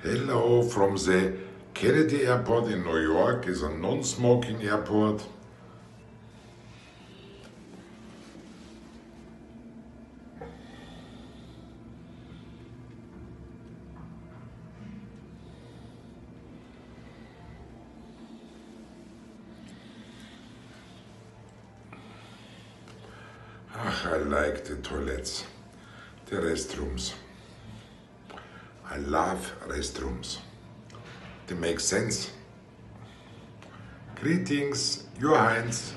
Hello from the Kennedy Airport in New York is a non-smoking airport. Ach, I like the toilets, the restrooms. I love restrooms. They make sense. Greetings, your Heinz.